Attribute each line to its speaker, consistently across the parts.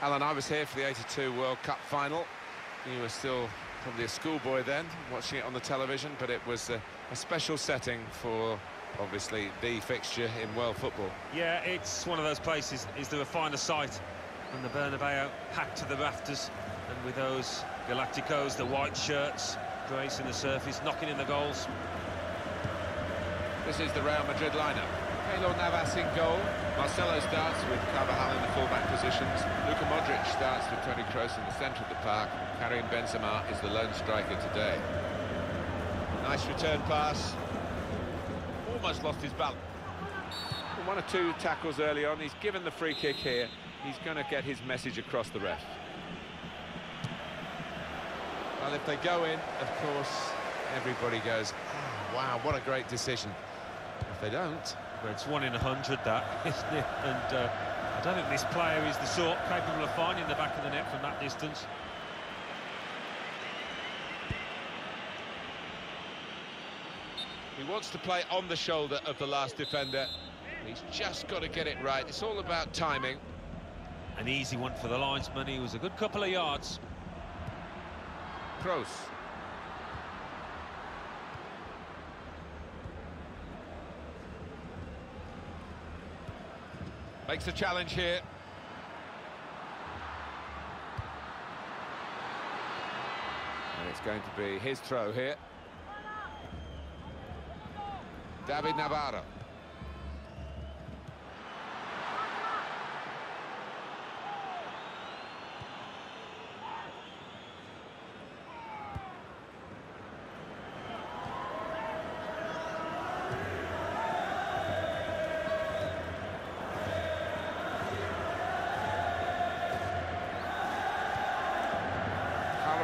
Speaker 1: Alan, I was here for the 82 World Cup final. You were still probably a schoolboy then, watching it on the television, but it was a, a special setting for, obviously, the fixture in world football.
Speaker 2: Yeah, it's one of those places, is there a finer sight than the Bernabeu packed to the rafters, and with those Galacticos, the white shirts, gracing the surface, knocking in the goals.
Speaker 1: This is the Real Madrid lineup. Keylor Navas in goal. Marcelo starts with Carvajal in the fullback positions. Luka Modric starts with Toni Kroos in the centre of the park. Karim Benzema is the lone striker today. Nice return pass. Almost lost his balance. One or two tackles early on. He's given the free kick here. He's going to get his message across the ref. Well, if they go in, of course, everybody goes, oh, wow, what a great decision. If they don't...
Speaker 2: Well, it's one in a hundred, that, isn't it? And uh, I don't think this player is the sort capable of finding the back of the net from that distance.
Speaker 1: He wants to play on the shoulder of the last defender. He's just got to get it right. It's all about timing.
Speaker 2: An easy one for the linesman. He was a good couple of yards.
Speaker 1: Kroos. Makes the challenge here. And it's going to be his throw here. David Navarro.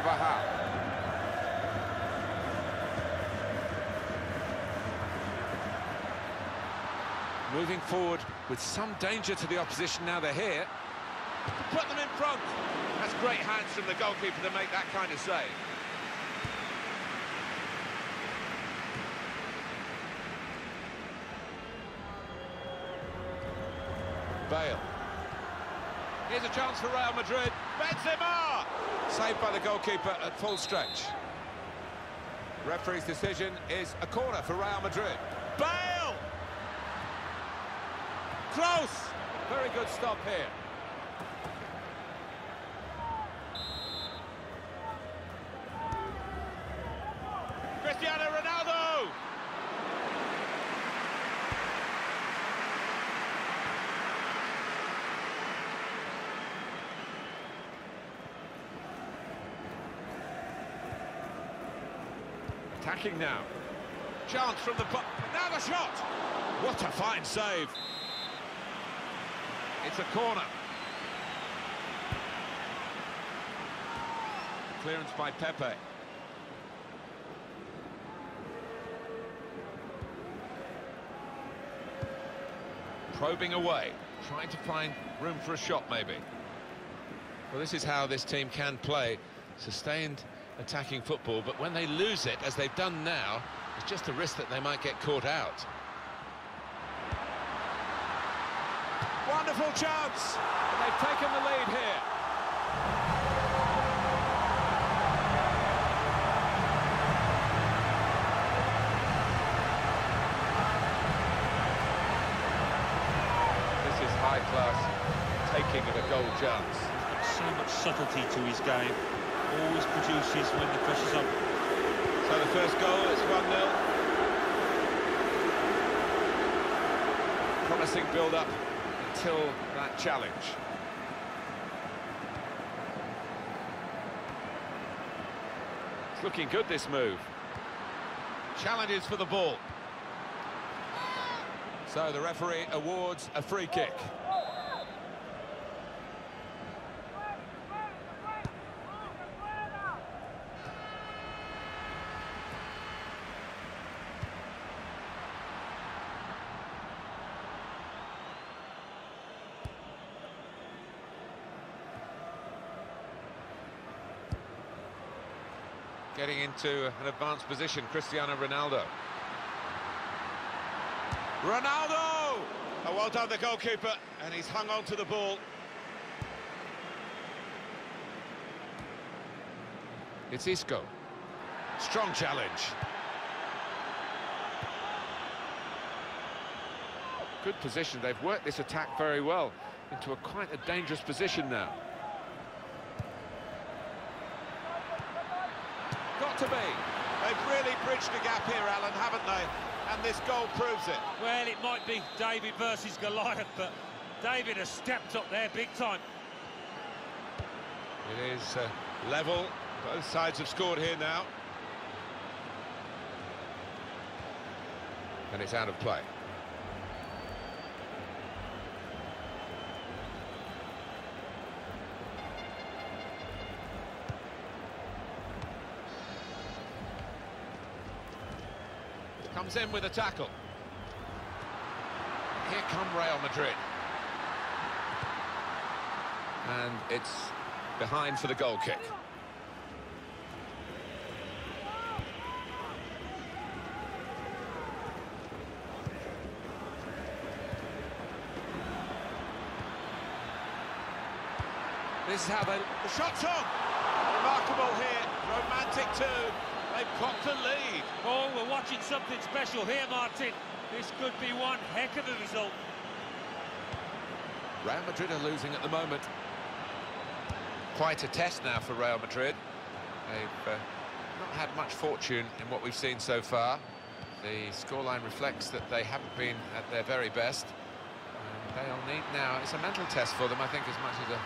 Speaker 1: Carvajal. Moving forward with some danger to the opposition now they're here. Put them in front. That's great hands from the goalkeeper to make that kind of save. Bale. Here's a chance for Real Madrid. Benzema! Saved by the goalkeeper at full stretch. Referee's decision is a corner for Real Madrid. Bale! Close! Very good stop here. Cristiano Ronaldo! Attacking now. Chance from the... Now the shot! What a fine save. It's a corner. Clearance by Pepe. Probing away, trying to find room for a shot maybe. Well, this is how this team can play. Sustained attacking football, but when they lose it, as they've done now, it's just a risk that they might get caught out. Wonderful chance! And they've taken the lead here. This is high-class taking of a goal chance.
Speaker 2: He's got so much subtlety to his game. Always produces when the pressure's on.
Speaker 1: So the first goal is 1-0. Promising build-up until that challenge. It's looking good, this move. Challenges for the ball. So the referee awards a free kick. Oh, into an advanced position, Cristiano Ronaldo. Ronaldo! A well done the goalkeeper, and he's hung on to the ball. It's Isco. Strong challenge. Good position. They've worked this attack very well into a quite a dangerous position now. To be.
Speaker 3: They've really bridged the gap here, Alan, haven't they? And this goal proves it.
Speaker 2: Well, it might be David versus Goliath, but David has stepped up there big time.
Speaker 3: It is uh, level. Both sides have scored here now.
Speaker 1: And it's out of play. Comes in with a tackle. Here come Real Madrid. And it's behind for the goal kick. This is how they...
Speaker 3: The shot's on! Remarkable here, romantic too. They've got to lead.
Speaker 2: Oh, we're watching something special here, Martin. This could be one heck of a result.
Speaker 1: Real Madrid are losing at the moment. Quite a test now for Real Madrid. They've uh, not had much fortune in what we've seen so far. The scoreline reflects that they haven't been at their very best. And they'll need now, it's a mental test for them, I think, as much as a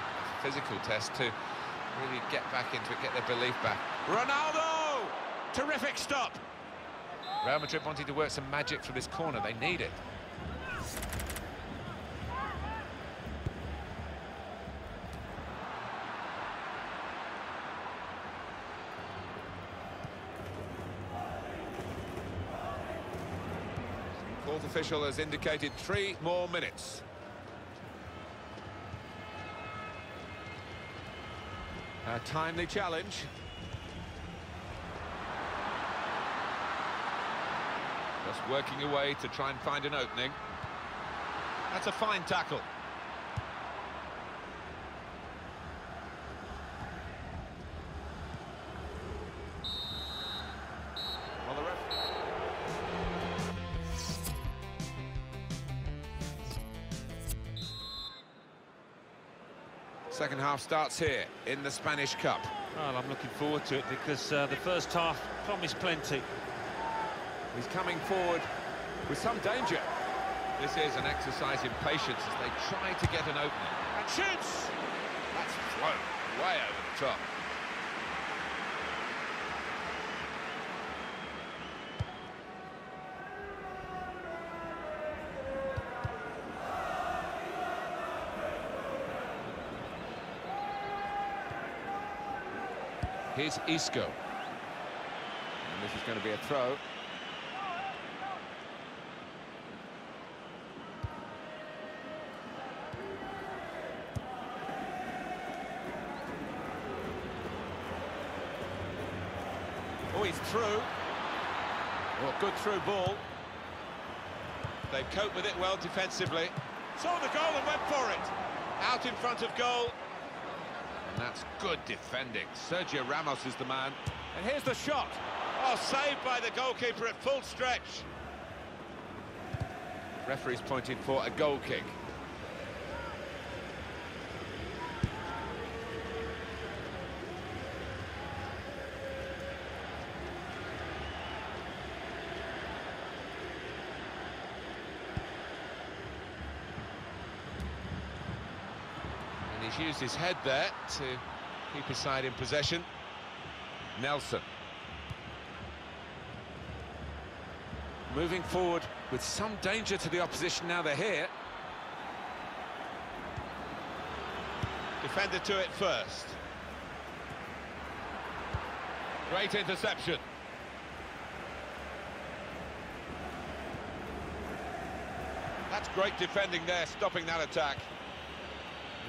Speaker 1: physical test to really get back into it, get their belief back.
Speaker 3: Ronaldo! Terrific stop.
Speaker 1: Real Madrid wanting to work some magic from this corner, they need it. Fourth official has indicated three more minutes. A timely challenge. Just working away to try and find an opening. That's a fine tackle. Second half starts here in the Spanish Cup.
Speaker 2: Well, I'm looking forward to it because uh, the first half promised plenty.
Speaker 1: He's coming forward with some danger. This is an exercise in patience as they try to get an opening.
Speaker 3: And shoots!
Speaker 1: That's thrown way over the top. Here's Isco. And this is going to be a throw.
Speaker 3: Through. Oh, good through ball. They've coped with it well defensively. Saw the goal and went for it. Out in front of goal.
Speaker 1: And that's good defending. Sergio Ramos is the man.
Speaker 3: And here's the shot. Oh, saved by the goalkeeper at full stretch.
Speaker 1: Referee's pointing for a goal kick. And he's used his head there to keep his side in possession. Nelson. Moving forward with some danger to the opposition now they're here.
Speaker 3: Defender to it first. Great interception. That's great defending there, stopping that attack.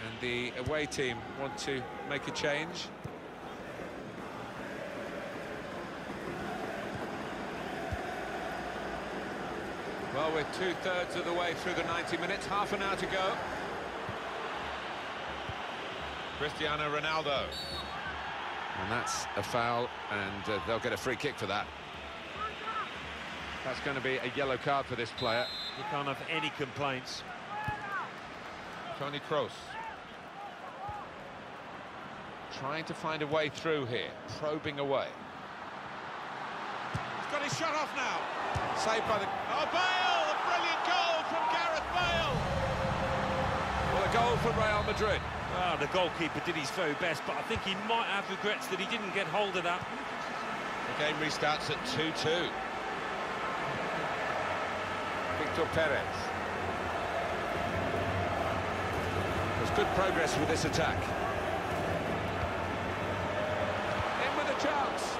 Speaker 1: And the away team want to make a change. Well, we're two-thirds of the way through the 90 minutes, half an hour to go.
Speaker 3: Cristiano Ronaldo.
Speaker 1: And that's a foul, and uh, they'll get a free kick for that. That's going to be a yellow card for this player.
Speaker 2: You can't have any complaints.
Speaker 1: Toni Kroos. Trying to find a way through here, probing away.
Speaker 3: He's got his shot off now. Saved by the... Oh, Bale! A brilliant goal from Gareth Bale!
Speaker 1: Well, a goal for Real Madrid.
Speaker 2: Well, the goalkeeper did his very best, but I think he might have regrets that he didn't get hold of that.
Speaker 3: The game restarts at 2-2.
Speaker 1: Victor Perez. There's good progress with this attack. In with a chance.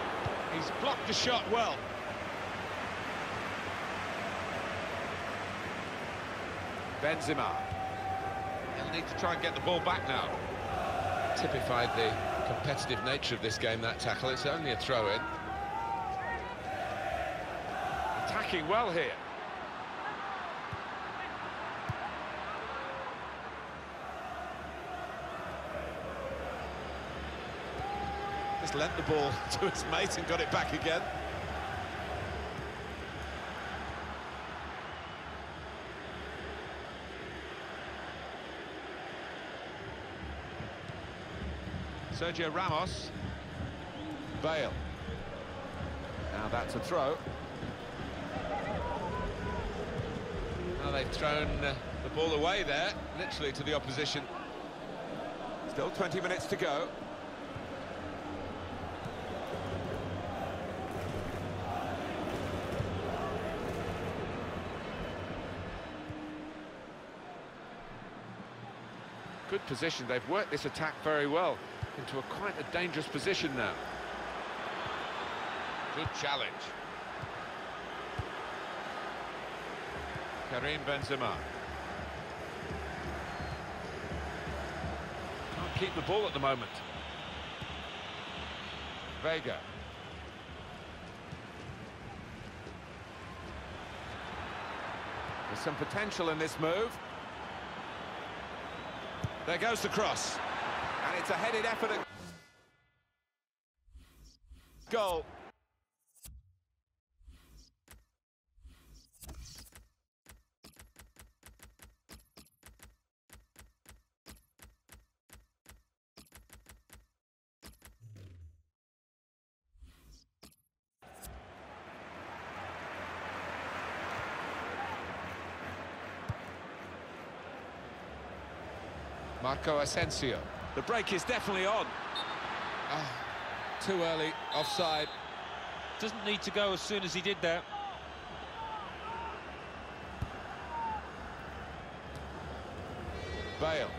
Speaker 3: He's blocked the shot well.
Speaker 1: Benzema.
Speaker 3: He'll need to try and get the ball back now.
Speaker 1: Typified the competitive nature of this game, that tackle. It's only a throw-in. Attacking well here.
Speaker 3: Just lent the ball to his mate and got it back again. Sergio Ramos. Bale. Now that's a throw. Now they've thrown uh, the ball away there, literally to the opposition. Still 20 minutes to go.
Speaker 1: Good position. They've worked this attack very well into a quite a dangerous position now.
Speaker 3: Good challenge. Karim Benzema.
Speaker 1: Can't keep the ball at the moment.
Speaker 3: Vega.
Speaker 1: There's some potential in this move.
Speaker 3: There goes the cross.
Speaker 1: And it's a headed effort at
Speaker 3: Goal.
Speaker 1: Marco Asensio.
Speaker 3: The break is definitely on.
Speaker 1: Ah, too early, offside.
Speaker 2: Doesn't need to go as soon as he did there.
Speaker 3: Bale.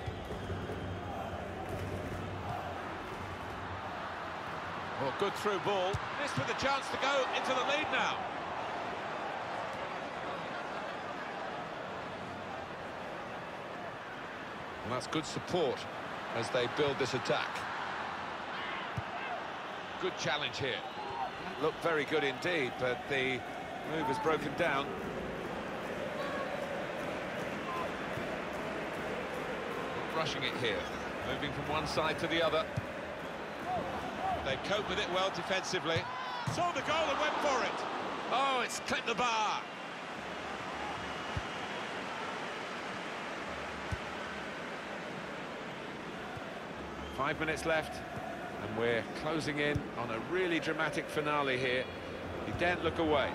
Speaker 3: Oh, good through ball. This with a chance to go into the lead now.
Speaker 1: And that's good support as they build this attack.
Speaker 3: Good challenge here.
Speaker 1: Looked very good indeed, but the move is broken down.
Speaker 3: Rushing it here. Moving from one side to the other. They cope with it well defensively. Saw the goal and went for it. Oh, it's clipped the bar.
Speaker 1: Five minutes left, and we're closing in on a really dramatic finale here. You daren't look away.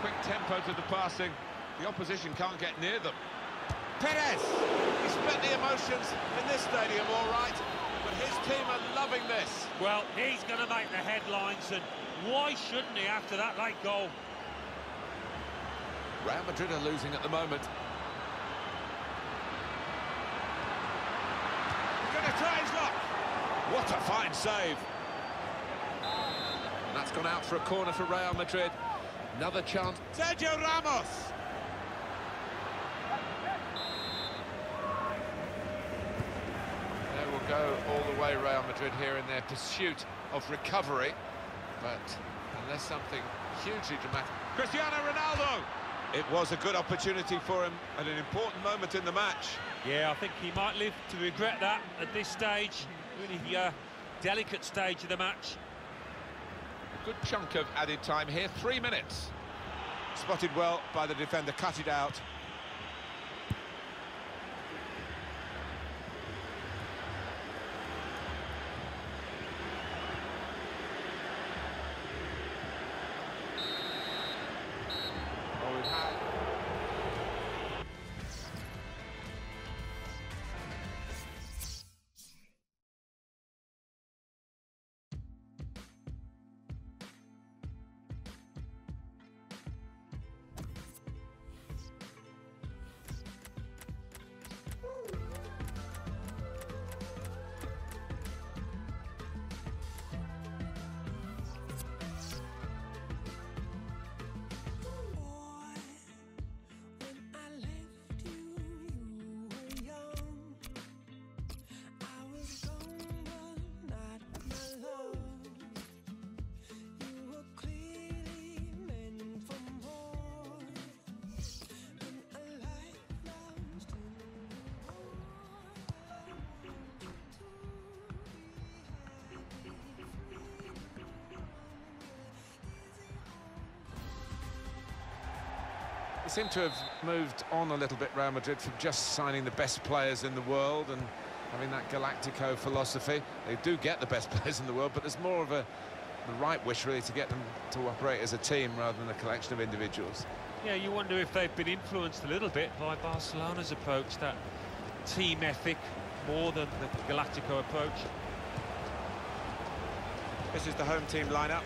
Speaker 3: Quick tempo to the passing. The opposition can't get near them. Perez! He spent the emotions in this stadium, all right, but his team are loving this.
Speaker 2: Well, he's going to make the headlines, and why shouldn't he after that late goal?
Speaker 1: Real Madrid are losing at the moment.
Speaker 3: Going to try his luck. What a fine save.
Speaker 1: And that's gone out for a corner for Real Madrid. Another chance.
Speaker 3: Sergio Ramos.
Speaker 1: They will go all the way, Real Madrid, here in their pursuit of recovery. But unless something hugely dramatic...
Speaker 3: Cristiano Ronaldo. It was a good opportunity for him at an important moment in the match.
Speaker 2: Yeah, I think he might live to regret that at this stage. Really uh, delicate stage of the match.
Speaker 1: A good chunk of added time here, three minutes.
Speaker 3: Spotted well by the defender, cut it out.
Speaker 1: They seem to have moved on a little bit, Real Madrid, from just signing the best players in the world and having that Galactico philosophy. They do get the best players in the world, but there's more of a the right wish, really, to get them to operate as a team rather than a collection of individuals.
Speaker 2: Yeah, you wonder if they've been influenced a little bit by Barcelona's approach, that team ethic, more than the Galactico approach.
Speaker 3: This is the home team lineup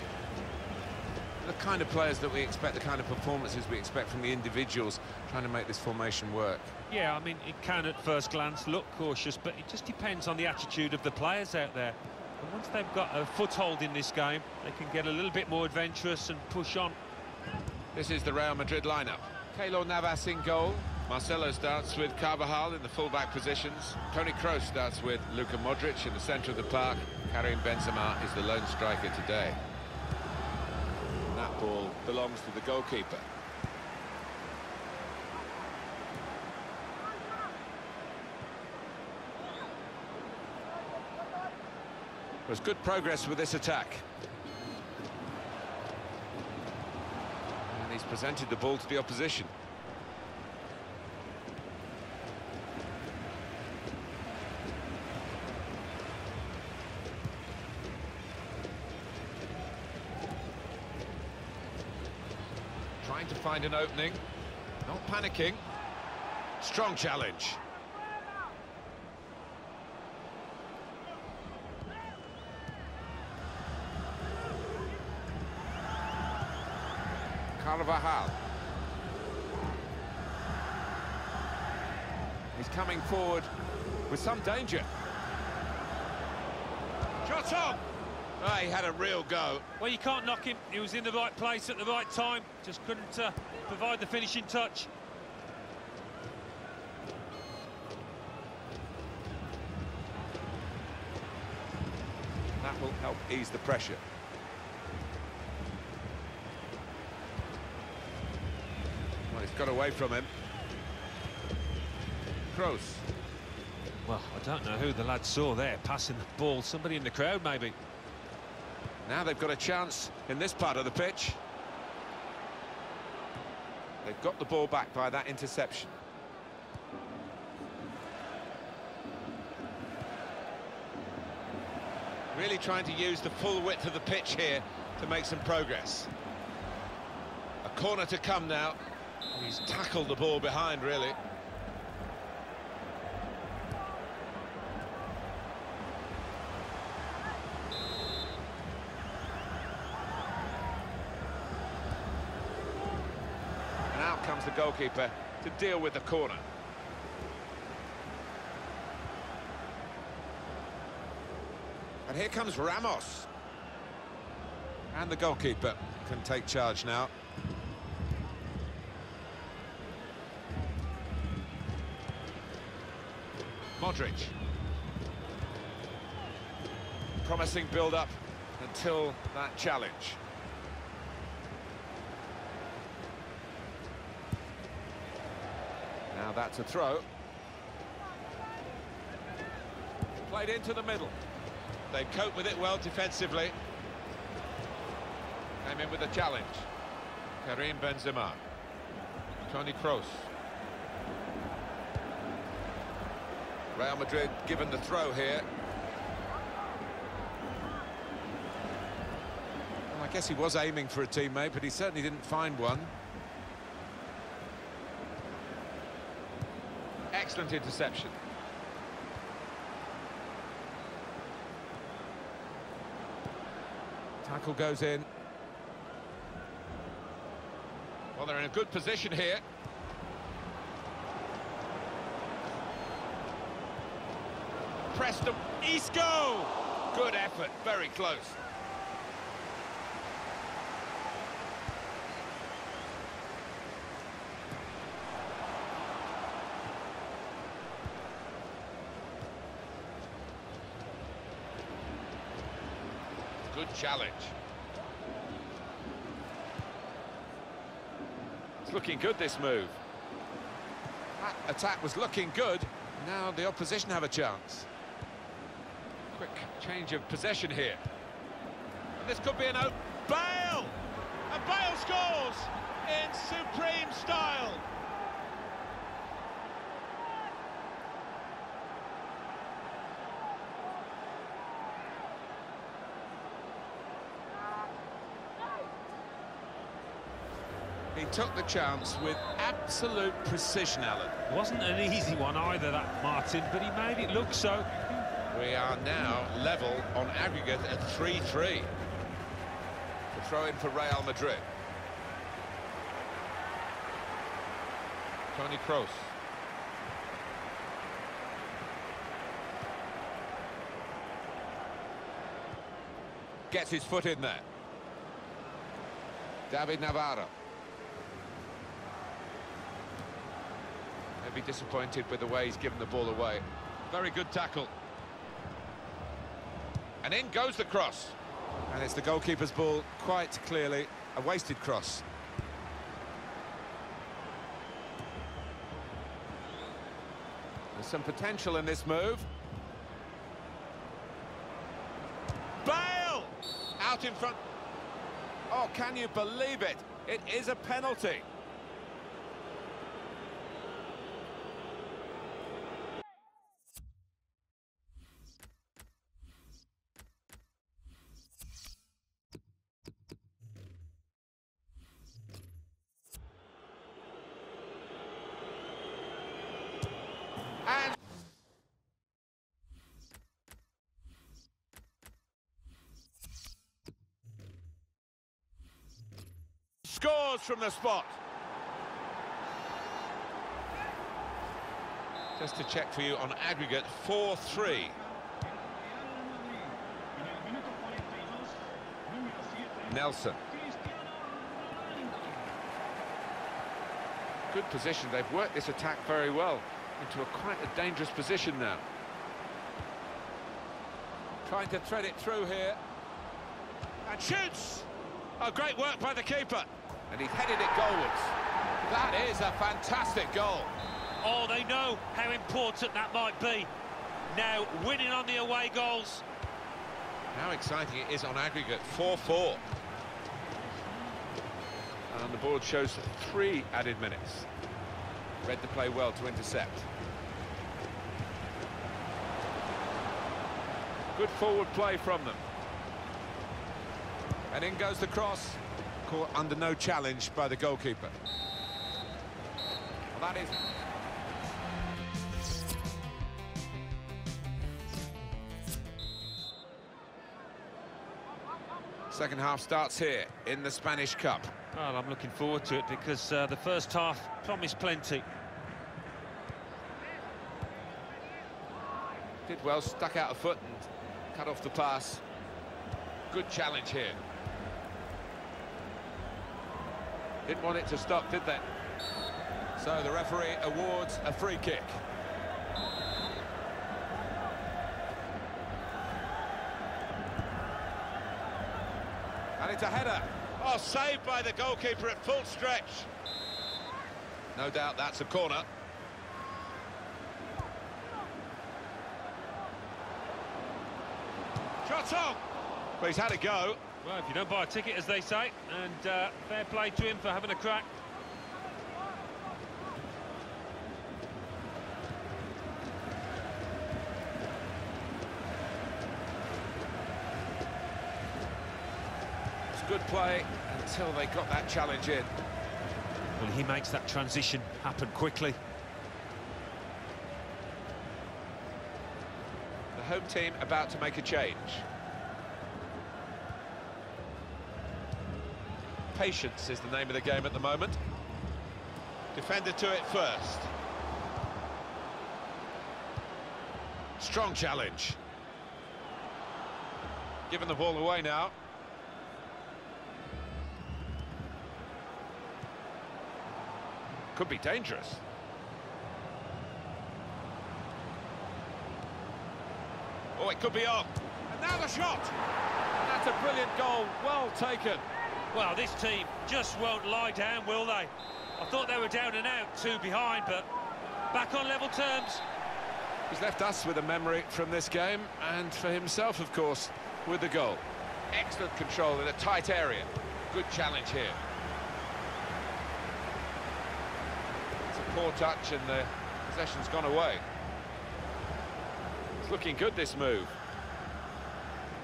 Speaker 1: the kind of players that we expect, the kind of performances we expect from the individuals trying to make this formation work.
Speaker 2: Yeah, I mean, it can at first glance look cautious, but it just depends on the attitude of the players out there. And once they've got a foothold in this game, they can get a little bit more adventurous and push on.
Speaker 1: This is the Real Madrid lineup. Keylor Navas in goal. Marcelo starts with Carvajal in the fullback positions. Toni Kroos starts with Luka Modric in the centre of the park. Karim Benzema is the lone striker today
Speaker 3: ball belongs to the goalkeeper. There's good progress with this attack.
Speaker 1: And he's presented the ball to the opposition. to find an opening. Not panicking. Strong challenge. Carvajal. He's coming forward with some danger. Shot on!
Speaker 3: Oh, he had a real go.
Speaker 2: Well, you can't knock him. He was in the right place at the right time. Just couldn't uh, provide the finishing touch.
Speaker 3: That will help ease the pressure. Well, he's got away from him. Kroos.
Speaker 2: Well, I don't know who the lad saw there passing the ball. Somebody in the crowd, maybe.
Speaker 3: Now they've got a chance in this part of the pitch. They've got the ball back by that interception. Really trying to use the full width of the pitch here to make some progress. A corner to come now. He's tackled the ball behind, really. comes the goalkeeper to deal with the corner. And here comes Ramos. And the goalkeeper can take charge now. Modric. Promising build-up until that challenge.
Speaker 1: That's a throw. Played into the middle. They cope with it well defensively. Came in with a challenge. Karim Benzema. Toni Kroos. Real Madrid given the throw here. Well, I guess he was aiming for a teammate, but he certainly didn't find one. Excellent interception. Tackle goes in. Well, they're in a good position here. Preston, Isco! Good effort, very close. Good challenge. It's looking good, this move. That attack was looking good. Now the opposition have a chance. Quick change of possession here. And this could be an open... Bale! And Bale scores in supreme style. He took the chance with absolute precision, Alan.
Speaker 2: Wasn't an easy one either, that Martin, but he made it look so.
Speaker 1: We are now level on aggregate at 3-3. The throw in for Real Madrid. Toni Kroos. Gets his foot in there. David Navarro. Maybe disappointed with the way he's given the ball away. Very good tackle. And in goes the cross. And it's the goalkeeper's ball, quite clearly a wasted cross. There's some potential in this move. Bale! Out in front. Oh, can you believe it? It is a penalty. And scores from the spot. Just to check for you on aggregate 4-3. Nelson. Good position. They've worked this attack very well into a quite a dangerous position now. Trying to thread it through here. And shoots! Oh, great work by the keeper. And he headed it goalwards. That is a fantastic goal.
Speaker 2: Oh, they know how important that might be. Now, winning on the away goals.
Speaker 1: How exciting it is on aggregate, 4-4. And the board shows three added minutes. Read the play well to intercept. Good forward play from them. And in goes the cross. Caught under no challenge by the goalkeeper. Well, that is... Second half starts here in the Spanish Cup.
Speaker 2: Well, I'm looking forward to it because uh, the first half promised plenty.
Speaker 1: Did well, stuck out a foot and cut off the pass. Good challenge here. Didn't want it to stop, did they? So the referee awards a free kick. And it's a header. Oh, saved by the goalkeeper at full stretch. No doubt that's a corner.
Speaker 3: Shot on! But he's had a go.
Speaker 2: Well, if you don't buy a ticket, as they say, and uh, fair play to him for having a crack.
Speaker 1: It's good play until they got that challenge in.
Speaker 2: Well, he makes that transition happen quickly.
Speaker 1: The home team about to make a change. Patience is the name of the game at the moment.
Speaker 3: Defender to it first. Strong challenge. Giving the ball away now.
Speaker 1: Could be dangerous.
Speaker 3: Oh, it could be on. And now the shot!
Speaker 1: That's a brilliant goal, well taken.
Speaker 2: Well, this team just won't lie down, will they? I thought they were down and out, two behind, but back on level terms.
Speaker 1: He's left us with a memory from this game, and for himself, of course, with the goal. Excellent control in a tight area. Good challenge here. It's a poor touch, and the possession's gone away. It's looking good, this move.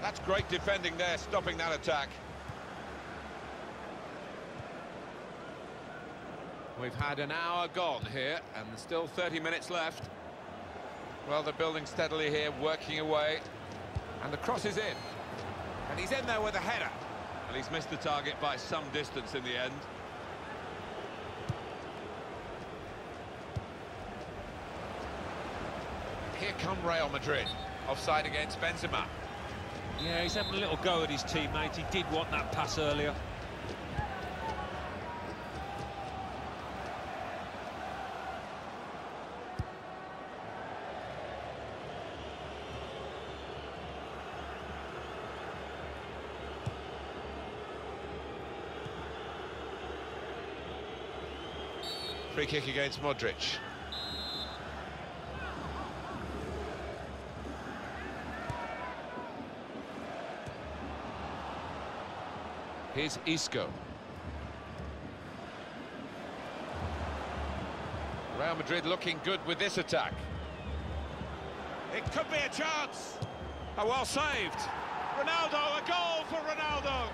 Speaker 3: That's great defending there, stopping that attack.
Speaker 1: We've had an hour gone here, and there's still 30 minutes left. Well, they're building steadily here, working away. And the cross is in.
Speaker 3: And he's in there with a header. And he's missed the target by some distance in the end.
Speaker 1: Here come Real Madrid. Offside against Benzema.
Speaker 2: Yeah, he's having a little go at his teammate. He did want that pass earlier.
Speaker 3: Free kick against Modric.
Speaker 1: Here's Isco. Real Madrid looking good with this attack.
Speaker 3: It could be a chance. Oh, well saved. Ronaldo, a goal for Ronaldo.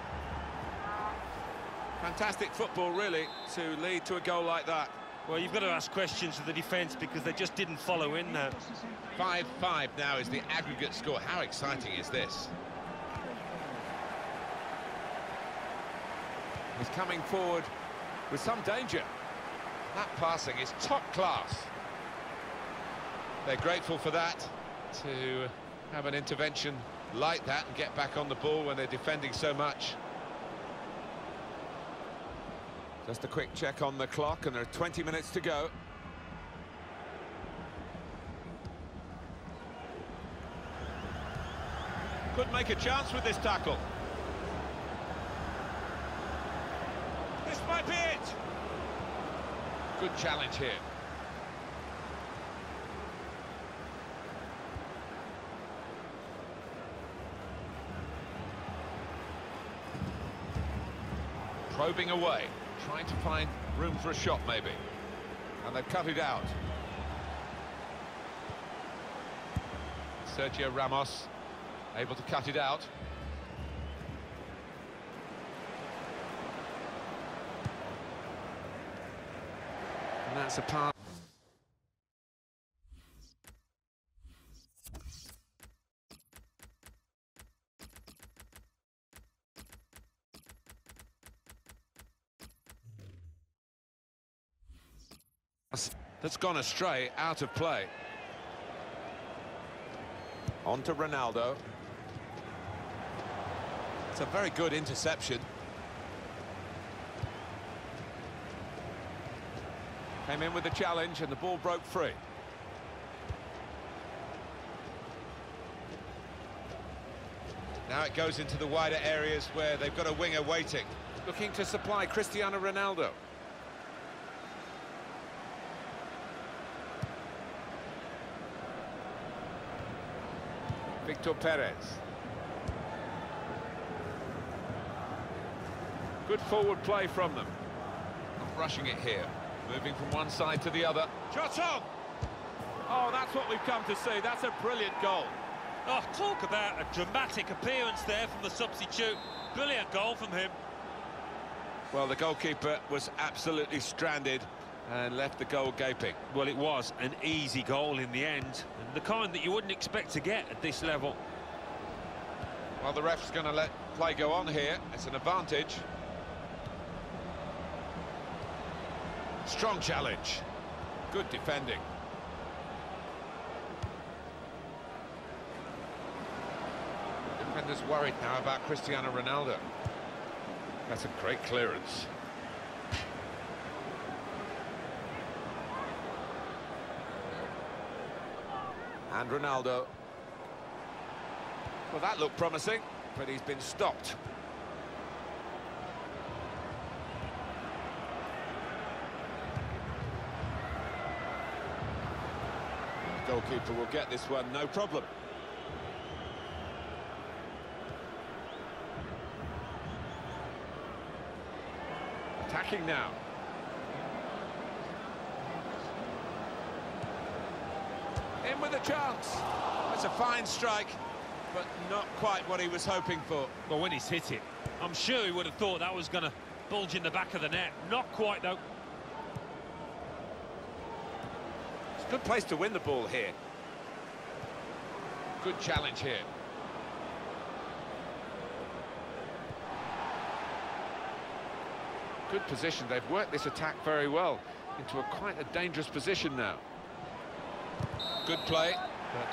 Speaker 1: Fantastic football, really, to lead to a goal like that.
Speaker 2: Well, you've got to ask questions of the defence because they just didn't follow in there.
Speaker 3: 5-5 now is the aggregate score. How exciting is this?
Speaker 1: He's coming forward with some danger.
Speaker 3: That passing is top class. They're grateful for that, to have an intervention like that and get back on the ball when they're defending so much.
Speaker 1: Just a quick check on the clock, and there are 20 minutes to go.
Speaker 3: Could make a chance with this tackle. This might be it. Good challenge here. Probing away, trying to find room for a shot maybe. And they've cut it out. Sergio Ramos able to cut it out.
Speaker 1: And that's a pass.
Speaker 3: That's gone astray, out of play. On to Ronaldo. It's a very good interception. Came in with the challenge and the ball broke free. Now it goes into the wider areas where they've got a winger waiting.
Speaker 1: Looking to supply Cristiano Ronaldo. Victor Perez. Good forward play from them. Not rushing it here. Moving from one side to the other.
Speaker 3: Shot on! Oh, that's what we've come to see. That's a brilliant goal.
Speaker 2: Oh, talk about a dramatic appearance there from the substitute. Brilliant goal from him.
Speaker 1: Well, the goalkeeper was absolutely stranded and left the goal gaping.
Speaker 2: Well, it was an easy goal in the end, and the kind that you wouldn't expect to get at this level.
Speaker 1: Well, the ref's going to let play go on here. It's an advantage. Strong challenge. Good defending. Defenders worried now about Cristiano Ronaldo. That's a great clearance. Ronaldo. Well, that looked promising, but he's been stopped.
Speaker 3: The goalkeeper will get this one, no problem.
Speaker 1: Attacking now. In with a chance.
Speaker 3: That's a fine strike, but not quite what he was hoping for.
Speaker 2: Well, when he's hit it, I'm sure he would have thought that was going to bulge in the back of the net. Not quite, though.
Speaker 1: It's a good place to win the ball here. Good challenge here. Good position. They've worked this attack very well into a quite a dangerous position now.
Speaker 3: Good play, but